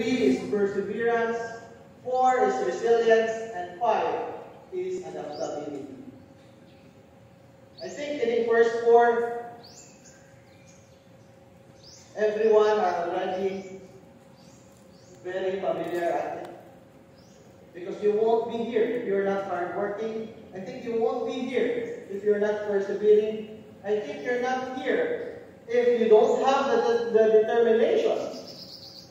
Three is perseverance, four is resilience, and five is adaptability. I think in the first four, everyone are already very familiar at it. Because you won't be here if you're not hardworking. I think you won't be here if you're not persevering. I think you're not here if you don't have the, the, the determination.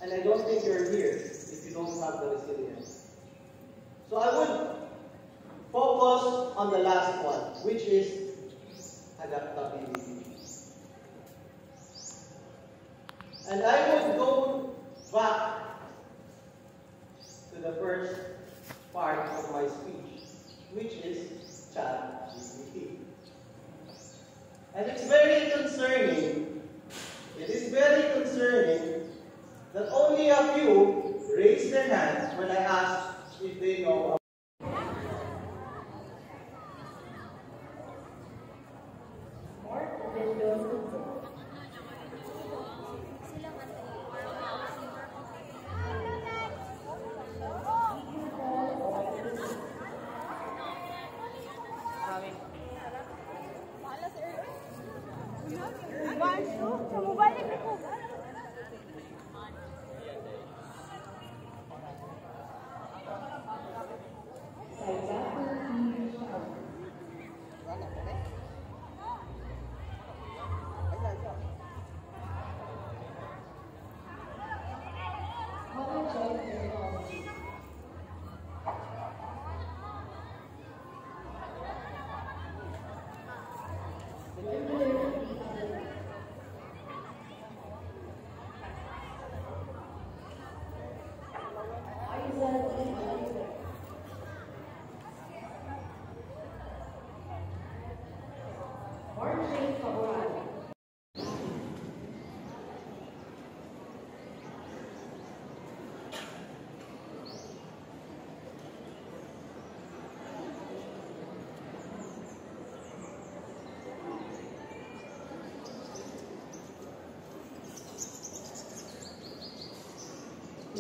And I don't think you're here if you don't have the resilience. So I would focus on the last one, which is adaptability. And I would go back to the first part of my speech, which is ChatGPT. And it's very concerning, it is very concerning that only a few raised their hands when I asked if they know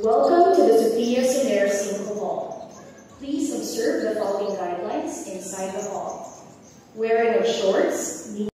Welcome to the Sophia Soler Sinco Hall. Please observe the following guidelines inside the hall. Wearing of shorts,